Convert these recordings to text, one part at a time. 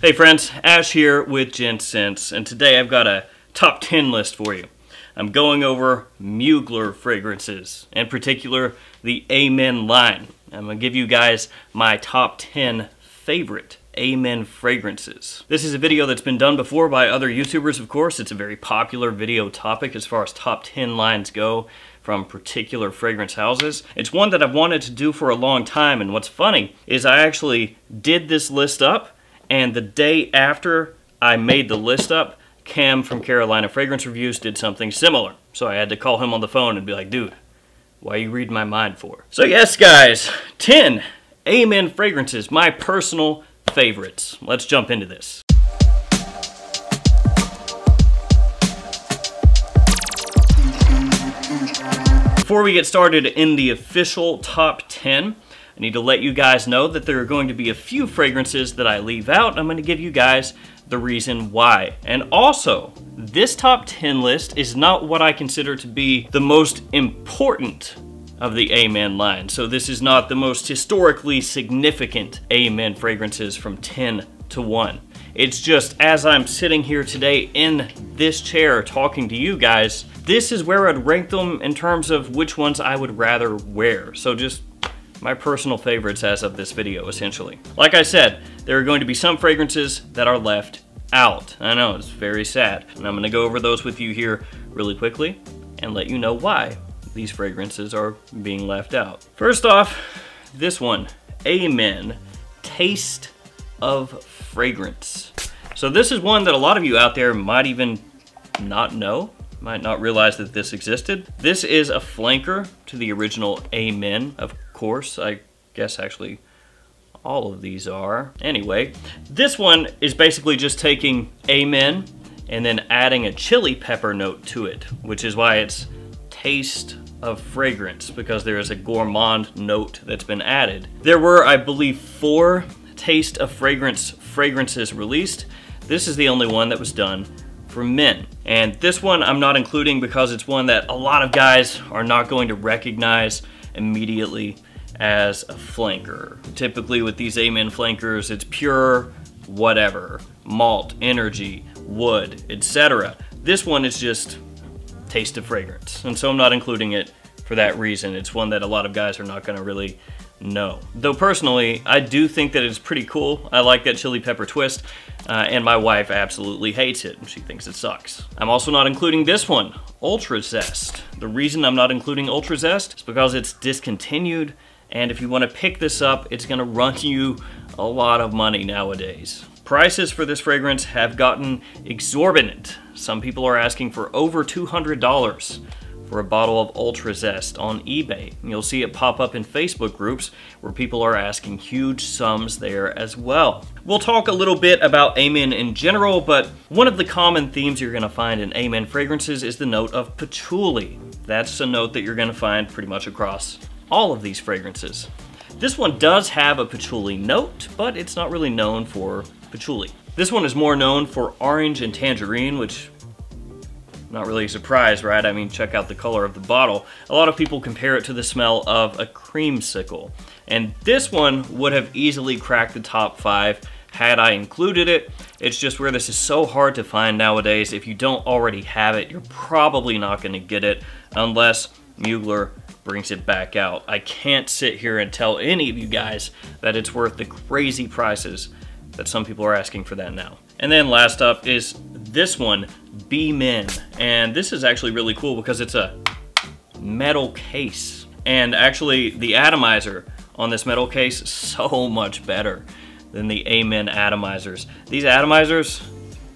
Hey friends, Ash here with Gents Scents, and today I've got a top 10 list for you. I'm going over Mugler fragrances, in particular the Amen line. I'm going to give you guys my top 10 favorite Amen fragrances. This is a video that's been done before by other YouTubers, of course. It's a very popular video topic as far as top 10 lines go from particular fragrance houses. It's one that I've wanted to do for a long time, and what's funny is I actually did this list up, and the day after I made the list up, Cam from Carolina Fragrance Reviews did something similar. So I had to call him on the phone and be like, dude, why are you reading my mind for? So yes, guys, 10 Amen fragrances, my personal favorites. Let's jump into this. Before we get started in the official top 10, I need to let you guys know that there are going to be a few fragrances that I leave out. I'm going to give you guys the reason why. And also, this top 10 list is not what I consider to be the most important of the Amen line. So this is not the most historically significant Amen fragrances from 10 to 1. It's just as I'm sitting here today in this chair talking to you guys, this is where I'd rank them in terms of which ones I would rather wear. So just my personal favorites as of this video, essentially. Like I said, there are going to be some fragrances that are left out. I know, it's very sad. And I'm gonna go over those with you here really quickly and let you know why these fragrances are being left out. First off, this one, Amen, Taste of Fragrance. So this is one that a lot of you out there might even not know, might not realize that this existed. This is a flanker to the original Amen, of course. I guess actually all of these are. Anyway, this one is basically just taking Amen and then adding a chili pepper note to it, which is why it's taste of fragrance because there is a gourmand note that's been added. There were, I believe, four taste of fragrance fragrances released. This is the only one that was done for men. And this one I'm not including because it's one that a lot of guys are not going to recognize immediately as a flanker. Typically with these Amen flankers, it's pure whatever, malt, energy, wood, etc. This one is just taste of fragrance. And so I'm not including it for that reason. It's one that a lot of guys are not gonna really know. Though personally, I do think that it's pretty cool. I like that chili pepper twist, uh, and my wife absolutely hates it. And she thinks it sucks. I'm also not including this one, Ultra Zest. The reason I'm not including Ultra Zest is because it's discontinued, and if you wanna pick this up, it's gonna run you a lot of money nowadays. Prices for this fragrance have gotten exorbitant. Some people are asking for over $200 for a bottle of Ultra Zest on eBay. You'll see it pop up in Facebook groups where people are asking huge sums there as well. We'll talk a little bit about Amen in general, but one of the common themes you're gonna find in Amen fragrances is the note of patchouli. That's a note that you're gonna find pretty much across all of these fragrances. This one does have a patchouli note, but it's not really known for patchouli. This one is more known for orange and tangerine, which not really a surprise, right? I mean, check out the color of the bottle. A lot of people compare it to the smell of a creamsicle. And this one would have easily cracked the top five had I included it. It's just where this is so hard to find nowadays. If you don't already have it, you're probably not gonna get it unless Mugler brings it back out. I can't sit here and tell any of you guys that it's worth the crazy prices that some people are asking for that now. And then last up is this one, B-Men. And this is actually really cool because it's a metal case. And actually the atomizer on this metal case, so much better than the Amen atomizers. These atomizers,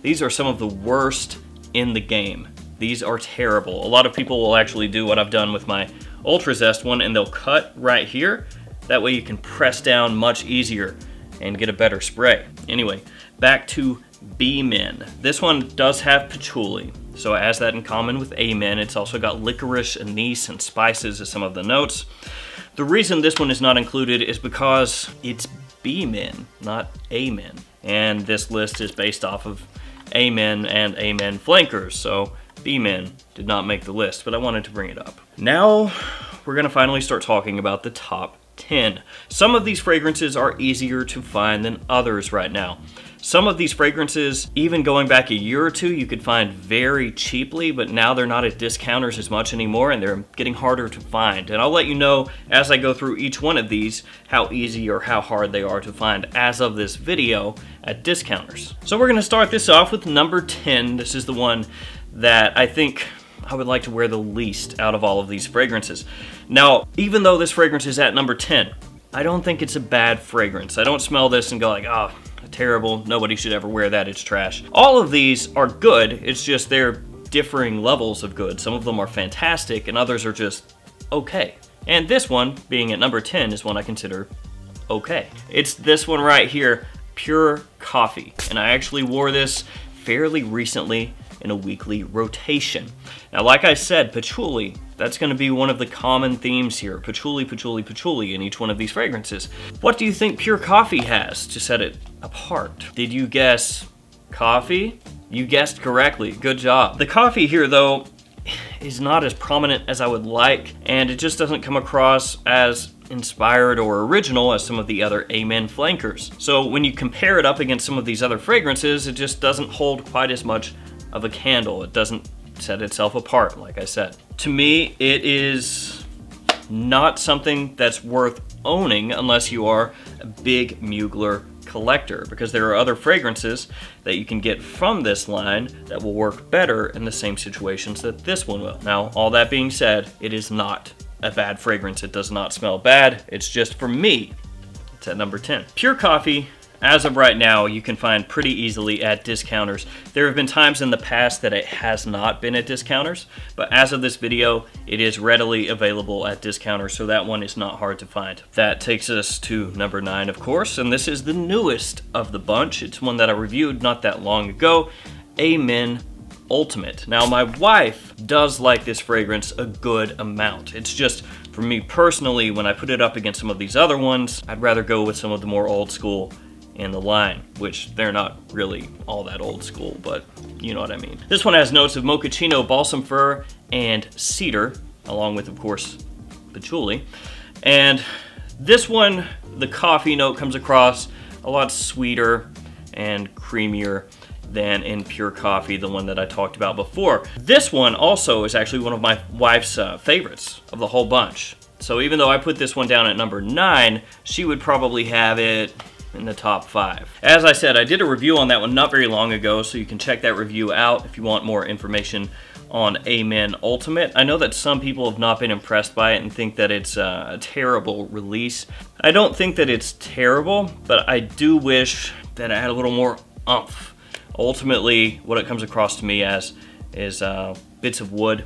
these are some of the worst in the game. These are terrible. A lot of people will actually do what I've done with my Ultra Zest one and they'll cut right here. That way you can press down much easier and get a better spray. Anyway, back to B-Men. This one does have patchouli, so it has that in common with Amen. It's also got licorice, anise, and spices as some of the notes. The reason this one is not included is because it's B-Men, not Amen. And this list is based off of Amen and Amen flankers, so B-Men did not make the list, but I wanted to bring it up. Now, we're gonna finally start talking about the top 10. Some of these fragrances are easier to find than others right now. Some of these fragrances, even going back a year or two, you could find very cheaply, but now they're not at discounters as much anymore and they're getting harder to find. And I'll let you know as I go through each one of these how easy or how hard they are to find as of this video at discounters. So we're gonna start this off with number 10. This is the one that I think I would like to wear the least out of all of these fragrances. Now, even though this fragrance is at number 10, I don't think it's a bad fragrance. I don't smell this and go like, oh, terrible, nobody should ever wear that, it's trash. All of these are good, it's just they're differing levels of good. Some of them are fantastic and others are just okay. And this one, being at number 10, is one I consider okay. It's this one right here, Pure Coffee. And I actually wore this fairly recently in a weekly rotation. Now, like I said, patchouli, that's gonna be one of the common themes here. Patchouli, patchouli, patchouli in each one of these fragrances. What do you think Pure Coffee has to set it apart? Did you guess coffee? You guessed correctly, good job. The coffee here though, is not as prominent as I would like, and it just doesn't come across as inspired or original as some of the other Amen flankers. So when you compare it up against some of these other fragrances, it just doesn't hold quite as much of a candle. It doesn't set itself apart, like I said. To me, it is not something that's worth owning unless you are a big Mugler collector because there are other fragrances that you can get from this line that will work better in the same situations that this one will. Now, all that being said, it is not a bad fragrance. It does not smell bad. It's just for me, it's at number 10. Pure Coffee as of right now, you can find pretty easily at discounters. There have been times in the past that it has not been at discounters, but as of this video, it is readily available at discounters, so that one is not hard to find. That takes us to number nine, of course, and this is the newest of the bunch. It's one that I reviewed not that long ago, Amen Ultimate. Now, my wife does like this fragrance a good amount. It's just, for me personally, when I put it up against some of these other ones, I'd rather go with some of the more old school in the line, which they're not really all that old school, but you know what I mean. This one has notes of mochaccino, balsam fir, and cedar, along with, of course, patchouli. And this one, the coffee note comes across a lot sweeter and creamier than in pure coffee, the one that I talked about before. This one also is actually one of my wife's uh, favorites of the whole bunch. So even though I put this one down at number nine, she would probably have it in the top five. As I said, I did a review on that one not very long ago, so you can check that review out if you want more information on Amen Ultimate. I know that some people have not been impressed by it and think that it's a terrible release. I don't think that it's terrible, but I do wish that it had a little more umph. Ultimately, what it comes across to me as is uh, bits of wood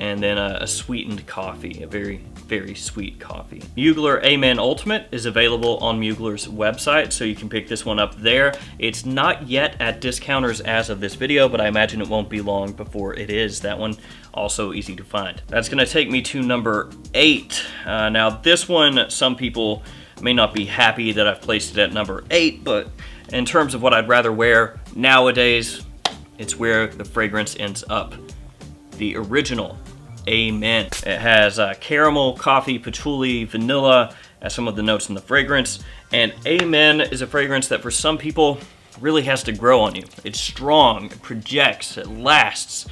and then a, a sweetened coffee, a very very sweet coffee. Mugler Amen Ultimate is available on Mugler's website, so you can pick this one up there. It's not yet at discounters as of this video, but I imagine it won't be long before it is. That one also easy to find. That's gonna take me to number eight. Uh, now this one, some people may not be happy that I've placed it at number eight, but in terms of what I'd rather wear nowadays, it's where the fragrance ends up. The original Amen. It has uh, caramel, coffee, patchouli, vanilla as some of the notes in the fragrance. And Amen is a fragrance that for some people really has to grow on you. It's strong, it projects, it lasts,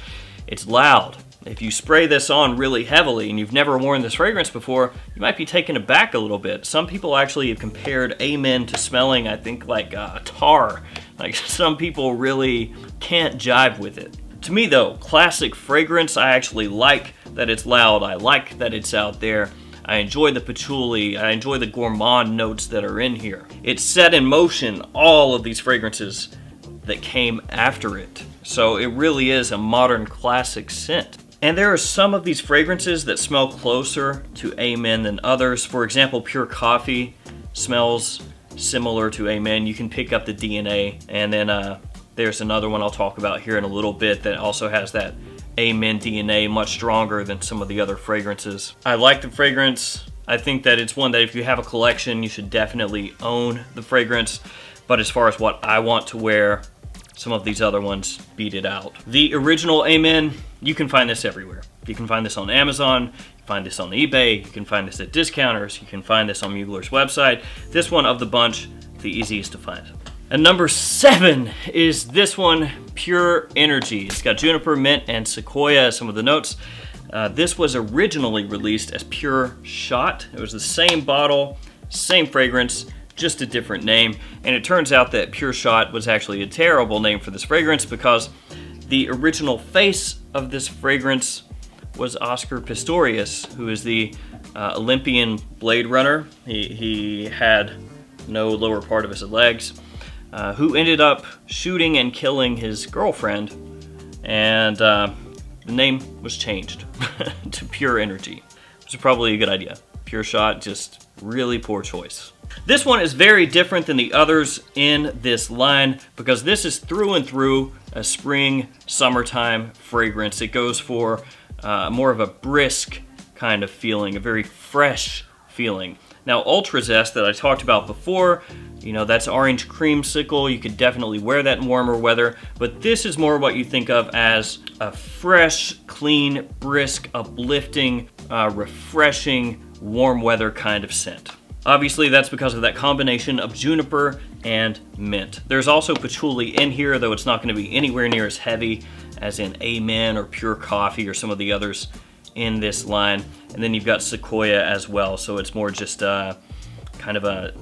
it's loud. If you spray this on really heavily and you've never worn this fragrance before, you might be taken aback a little bit. Some people actually have compared Amen to smelling, I think, like uh, tar. Like some people really can't jive with it. To me though, classic fragrance, I actually like that it's loud. I like that it's out there. I enjoy the patchouli. I enjoy the gourmand notes that are in here. It set in motion all of these fragrances that came after it. So it really is a modern classic scent. And there are some of these fragrances that smell closer to Amen than others. For example, Pure Coffee smells similar to Amen. You can pick up the DNA. And then uh, there's another one I'll talk about here in a little bit that also has that Amen DNA much stronger than some of the other fragrances. I like the fragrance. I think that it's one that if you have a collection, you should definitely own the fragrance. But as far as what I want to wear, some of these other ones beat it out. The original Amen, you can find this everywhere. You can find this on Amazon, you find this on eBay, you can find this at discounters, you can find this on Mugler's website. This one of the bunch, the easiest to find. And number seven is this one, Pure Energy. It's got juniper, mint, and sequoia as some of the notes. Uh, this was originally released as Pure Shot. It was the same bottle, same fragrance, just a different name. And it turns out that Pure Shot was actually a terrible name for this fragrance because the original face of this fragrance was Oscar Pistorius, who is the uh, Olympian Blade Runner. He, he had no lower part of his legs, uh, who ended up shooting and killing his girlfriend. And uh, the name was changed to Pure Energy, which is probably a good idea. Pure Shot, just really poor choice. This one is very different than the others in this line because this is through and through a spring, summertime fragrance. It goes for uh, more of a brisk kind of feeling, a very fresh feeling. Now Ultra Zest that I talked about before, you know, that's orange creamsicle. You could definitely wear that in warmer weather, but this is more what you think of as a fresh, clean, brisk, uplifting, uh, refreshing, warm weather kind of scent. Obviously, that's because of that combination of juniper and mint. There's also patchouli in here, though it's not going to be anywhere near as heavy as in Amen or Pure Coffee or some of the others in this line. And then you've got Sequoia as well, so it's more just uh, kind of a,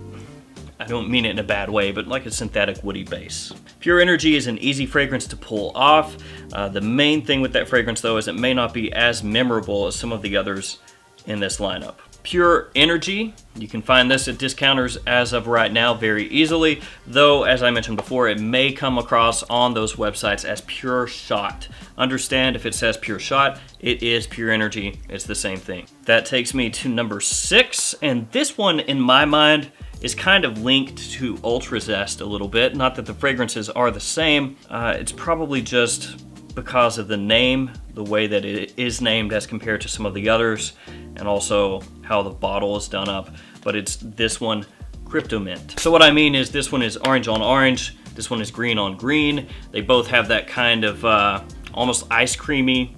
I don't mean it in a bad way, but like a synthetic woody base. Pure Energy is an easy fragrance to pull off. Uh, the main thing with that fragrance though is it may not be as memorable as some of the others in this lineup. Pure Energy. You can find this at discounters as of right now very easily, though as I mentioned before, it may come across on those websites as Pure Shot. Understand if it says Pure Shot, it is Pure Energy. It's the same thing. That takes me to number six, and this one in my mind is kind of linked to Ultra Zest a little bit. Not that the fragrances are the same, uh, it's probably just because of the name, the way that it is named as compared to some of the others, and also how the bottle is done up, but it's this one, Kryptomint. So what I mean is this one is orange on orange, this one is green on green. They both have that kind of uh, almost ice creamy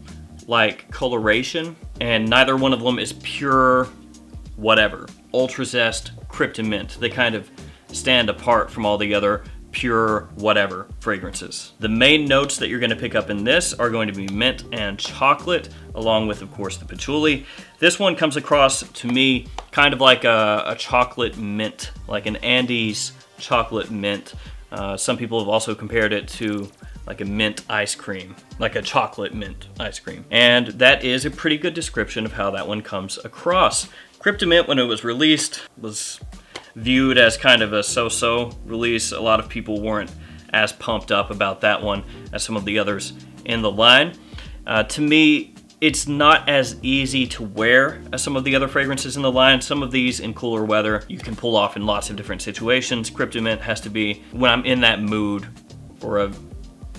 like coloration, and neither one of them is pure whatever. Ultra Zest, Kryptomint. They kind of stand apart from all the other pure whatever fragrances. The main notes that you're gonna pick up in this are going to be mint and chocolate, along with, of course, the patchouli. This one comes across to me kind of like a, a chocolate mint, like an Andes chocolate mint. Uh, some people have also compared it to like a mint ice cream, like a chocolate mint ice cream. And that is a pretty good description of how that one comes across. Kryptomint, when it was released, was viewed as kind of a so-so release. A lot of people weren't as pumped up about that one as some of the others in the line. Uh, to me, it's not as easy to wear as some of the other fragrances in the line. Some of these in cooler weather you can pull off in lots of different situations. Kryptomint has to be when I'm in that mood for a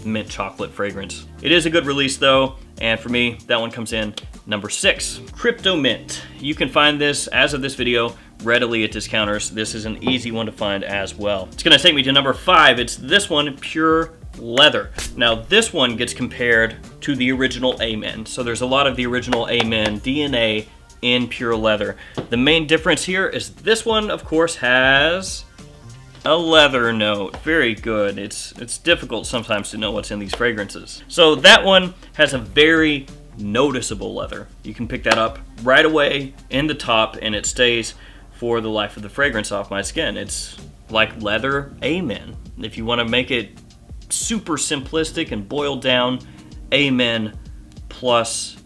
mint chocolate fragrance. It is a good release though, and for me, that one comes in number six. Kryptomint. You can find this, as of this video, readily at discounters. This is an easy one to find as well. It's gonna take me to number five. It's this one, Pure Leather. Now this one gets compared to the original Amen. So there's a lot of the original Amen DNA in Pure Leather. The main difference here is this one, of course, has a leather note. Very good. It's, it's difficult sometimes to know what's in these fragrances. So that one has a very noticeable leather. You can pick that up right away in the top and it stays for the life of the fragrance off my skin. It's like leather Amen. If you want to make it super simplistic and boiled down, Amen plus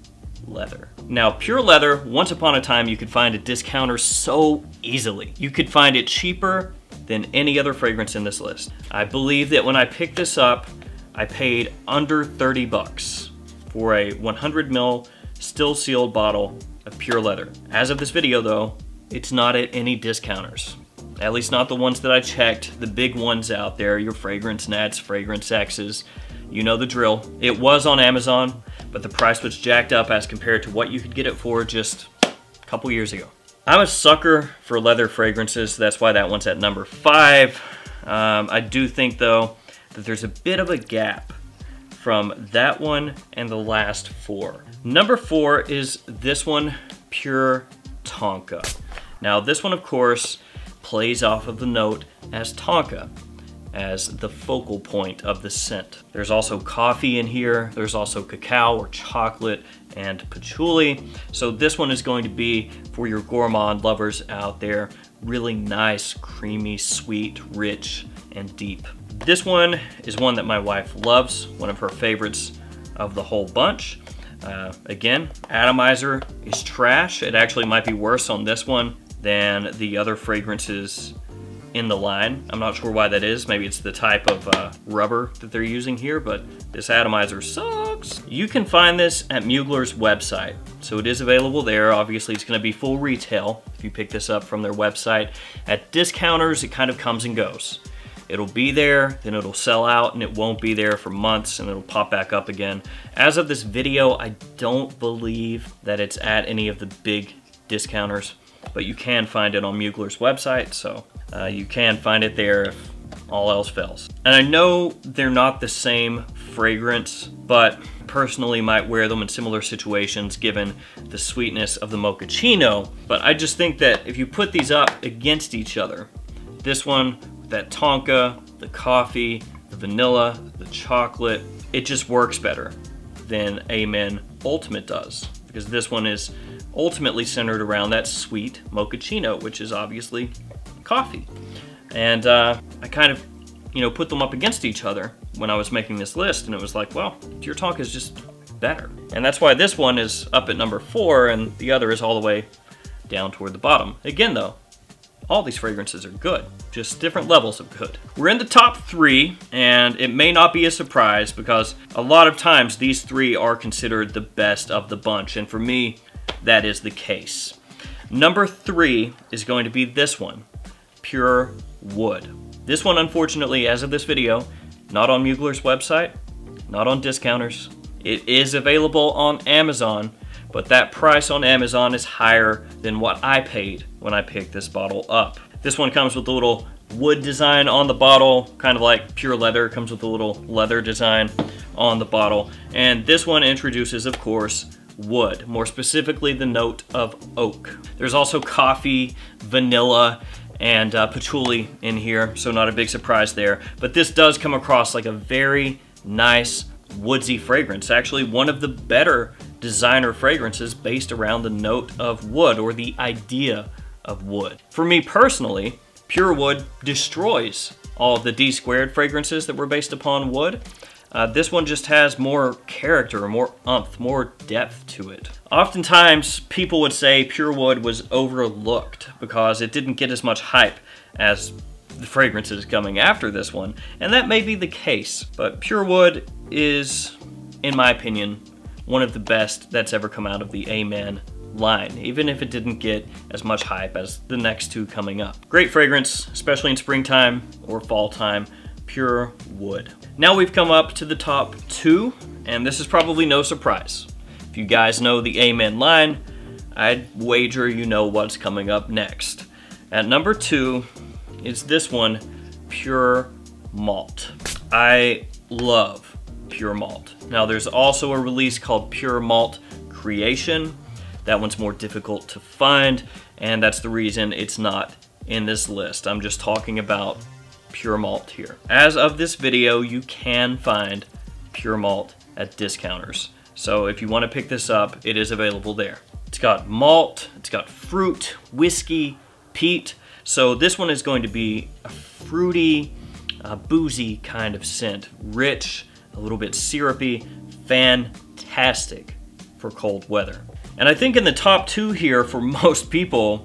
leather. Now, pure leather, once upon a time, you could find at discounter so easily. You could find it cheaper than any other fragrance in this list. I believe that when I picked this up, I paid under 30 bucks for a 100 ml still sealed bottle of pure leather. As of this video though, it's not at any discounters. At least not the ones that I checked, the big ones out there, your Fragrance Nets, Fragrance X's, you know the drill. It was on Amazon, but the price was jacked up as compared to what you could get it for just a couple years ago. I'm a sucker for leather fragrances, that's why that one's at number five. Um, I do think though, that there's a bit of a gap from that one and the last four. Number four is this one, Pure Tonka. Now this one, of course, plays off of the note as Tonka. as the focal point of the scent. There's also coffee in here. There's also cacao or chocolate and patchouli. So this one is going to be for your gourmand lovers out there. Really nice, creamy, sweet, rich, and deep. This one is one that my wife loves, one of her favorites of the whole bunch. Uh, again, atomizer is trash. It actually might be worse on this one than the other fragrances in the line. I'm not sure why that is. Maybe it's the type of uh, rubber that they're using here, but this atomizer sucks. You can find this at Mugler's website. So it is available there. Obviously, it's gonna be full retail if you pick this up from their website. At discounters, it kind of comes and goes. It'll be there, then it'll sell out, and it won't be there for months, and it'll pop back up again. As of this video, I don't believe that it's at any of the big discounters, but you can find it on Mugler's website, so uh, you can find it there if all else fails. And I know they're not the same fragrance, but personally might wear them in similar situations given the sweetness of the mochaccino. But I just think that if you put these up against each other, this one, with that tonka, the coffee, the vanilla, the chocolate, it just works better than Amen Ultimate does. Because this one is ultimately centered around that sweet mochaccino, which is obviously coffee. And uh, I kind of, you know, put them up against each other when I was making this list, and it was like, well, your talk is just better. And that's why this one is up at number four, and the other is all the way down toward the bottom. Again, though, all these fragrances are good, just different levels of good. We're in the top three, and it may not be a surprise because a lot of times these three are considered the best of the bunch, and for me, that is the case. Number three is going to be this one, pure wood. This one, unfortunately, as of this video, not on Mugler's website, not on discounters. It is available on Amazon, but that price on Amazon is higher than what I paid when I picked this bottle up. This one comes with a little wood design on the bottle, kind of like pure leather, comes with a little leather design on the bottle. And this one introduces, of course, wood, more specifically the note of oak. There's also coffee, vanilla, and uh, patchouli in here, so not a big surprise there. But this does come across like a very nice woodsy fragrance. Actually, one of the better designer fragrances based around the note of wood or the idea of wood. For me personally, Pure Wood destroys all the D squared fragrances that were based upon wood. Uh, this one just has more character, more umph, more depth to it. Oftentimes, people would say Pure Wood was overlooked because it didn't get as much hype as the fragrances coming after this one, and that may be the case, but Pure Wood is, in my opinion, one of the best that's ever come out of the Amen line, even if it didn't get as much hype as the next two coming up. Great fragrance, especially in springtime or fall time, pure wood. Now we've come up to the top two, and this is probably no surprise. If you guys know the Amen line, I'd wager you know what's coming up next. At number two is this one, Pure Malt. I love Pure Malt. Now there's also a release called Pure Malt Creation. That one's more difficult to find, and that's the reason it's not in this list. I'm just talking about Pure Malt here. As of this video, you can find Pure Malt at discounters. So if you want to pick this up, it is available there. It's got malt, it's got fruit, whiskey, peat. So this one is going to be a fruity, uh, boozy kind of scent. Rich, a little bit syrupy, fantastic for cold weather. And I think in the top two here, for most people,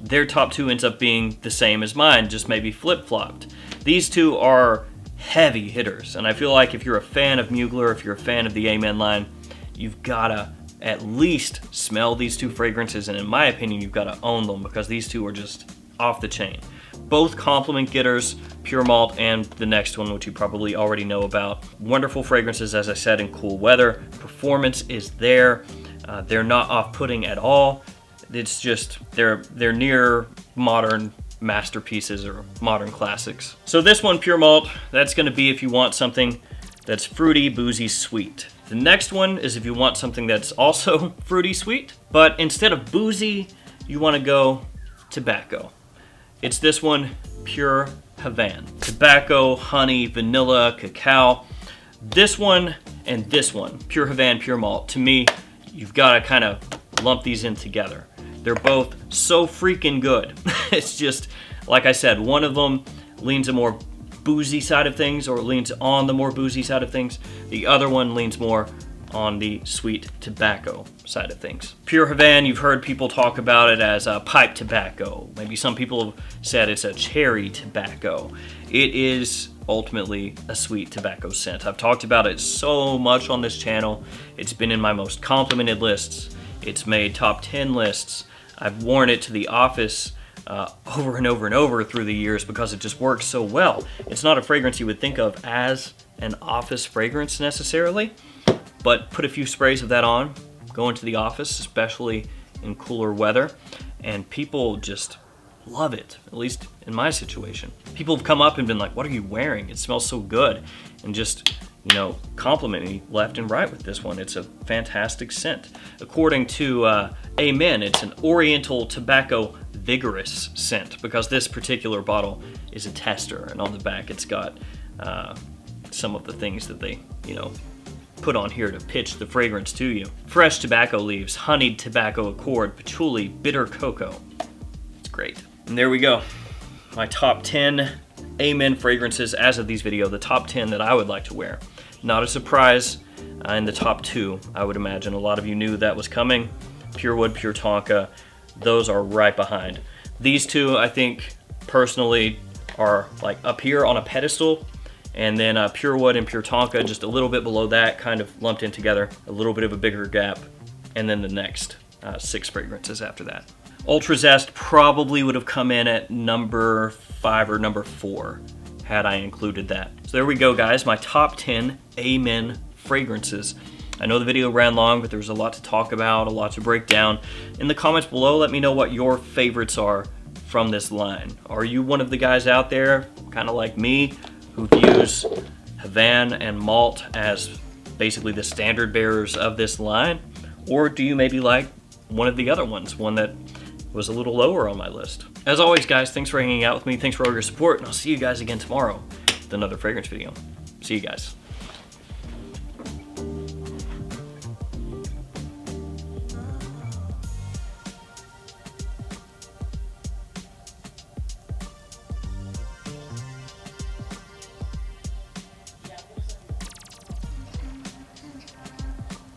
their top two ends up being the same as mine, just maybe flip-flopped. These two are heavy hitters, and I feel like if you're a fan of Mugler, if you're a fan of the Amen line, you've gotta at least smell these two fragrances, and in my opinion, you've gotta own them because these two are just off the chain. Both compliment getters, Pure Malt and the next one, which you probably already know about. Wonderful fragrances, as I said, in cool weather. Performance is there. Uh, they're not off-putting at all. It's just, they're, they're near modern masterpieces or modern classics. So this one, Pure Malt, that's gonna be if you want something that's fruity, boozy, sweet. The next one is if you want something that's also fruity, sweet, but instead of boozy, you wanna go tobacco. It's this one, Pure Havane. Tobacco, honey, vanilla, cacao. This one and this one, Pure Havane, Pure Malt, to me, you've got to kind of lump these in together. They're both so freaking good. it's just, like I said, one of them leans a more boozy side of things or leans on the more boozy side of things. The other one leans more on the sweet tobacco side of things. Pure Havane, you've heard people talk about it as a pipe tobacco. Maybe some people have said it's a cherry tobacco. It is ultimately a sweet tobacco scent. I've talked about it so much on this channel. It's been in my most complimented lists. It's made top 10 lists. I've worn it to the office uh, over and over and over through the years because it just works so well. It's not a fragrance you would think of as an office fragrance necessarily, but put a few sprays of that on, go into the office, especially in cooler weather, and people just love it, at least in my situation. People have come up and been like, what are you wearing? It smells so good. And just, you know, compliment me left and right with this one. It's a fantastic scent. According to uh, Amen, it's an Oriental Tobacco Vigorous scent because this particular bottle is a tester and on the back it's got uh, some of the things that they, you know, put on here to pitch the fragrance to you. Fresh tobacco leaves, honeyed tobacco accord, patchouli, bitter cocoa. It's great. And there we go. My top 10 Amen fragrances as of these video, the top 10 that I would like to wear. Not a surprise uh, in the top two, I would imagine. A lot of you knew that was coming. Pure Wood, Pure Tonka, those are right behind. These two, I think, personally, are like up here on a pedestal and then uh, Pure Wood and Pure Tonka just a little bit below that, kind of lumped in together, a little bit of a bigger gap, and then the next uh, six fragrances after that. Ultra Zest probably would have come in at number five or number four had I included that. So there we go guys, my top 10 Amen fragrances. I know the video ran long, but there was a lot to talk about, a lot to break down. In the comments below, let me know what your favorites are from this line. Are you one of the guys out there, kind of like me, who views Havane and Malt as basically the standard bearers of this line? Or do you maybe like one of the other ones, one that was a little lower on my list? As always, guys, thanks for hanging out with me. Thanks for all your support, and I'll see you guys again tomorrow with another fragrance video. See you guys.